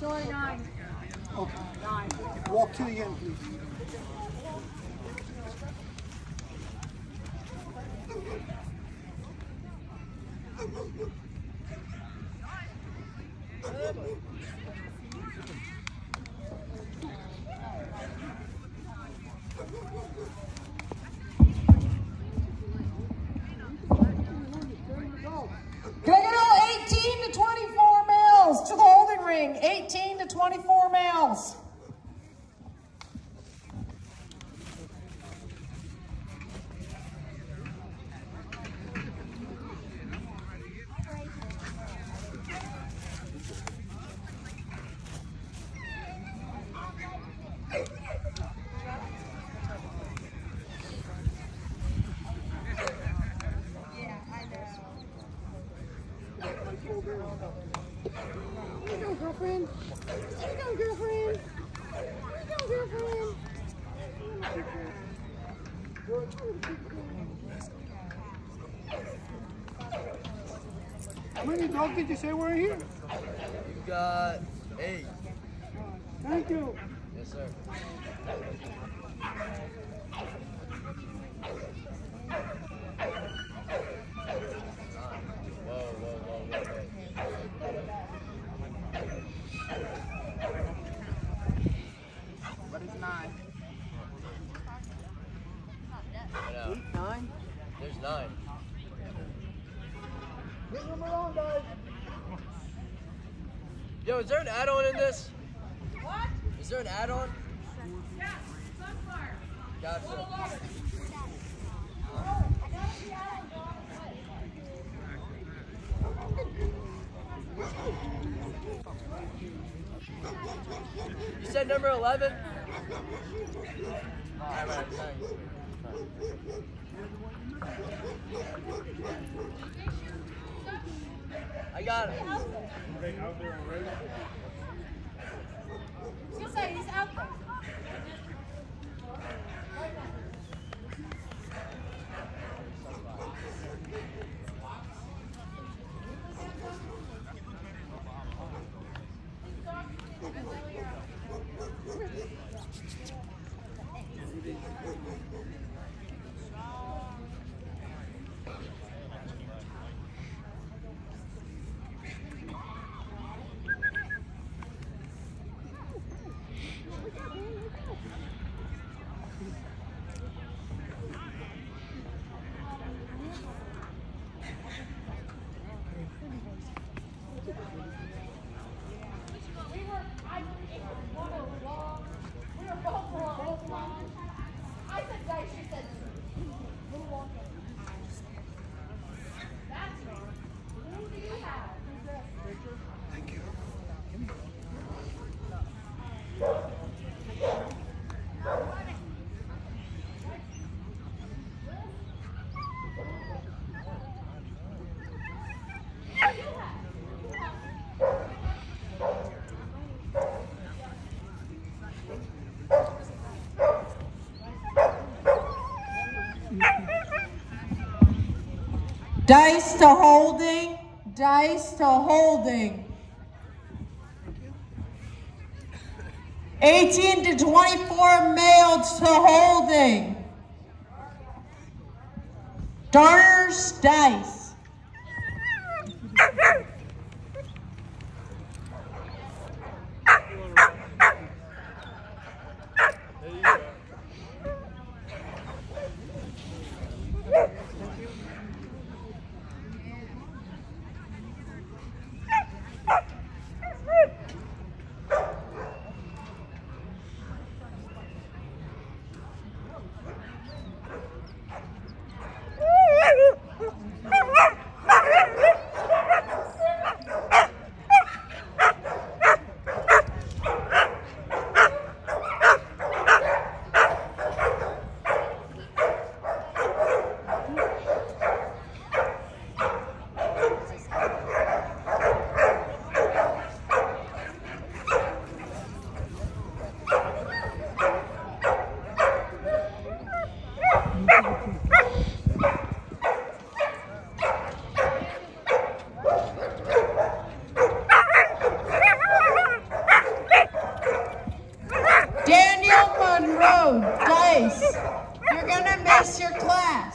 Joy nine. Okay. Nine. Walk to the end, please 18 to 24 males to the holding 18 to 24 males. Here you go, girlfriend. Here you go, girlfriend. Here you go, girlfriend. How many dogs did you say were in here? You got eight. Thank you. Yes, sir. Nine. Them around, guys. Yo, is there an add-on in this? What? Is there an add-on? Yeah, sunflower. Gotcha. You said number 11? Alright, right, thanks. I got it. He'll say he's out there. We were, I, it was one of long, we were both both long. I said dice, she said move on. That's right. Who do you have? Thank you. Dice to holding. Dice to holding. 18 to 24 male to holding. Darters, dice. Daniel Monroe Dice. You're going to miss your class.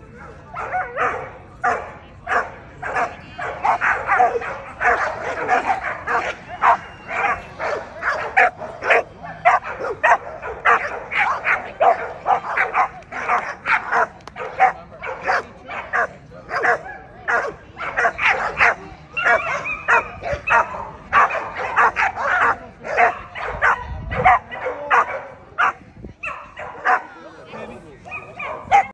Ha!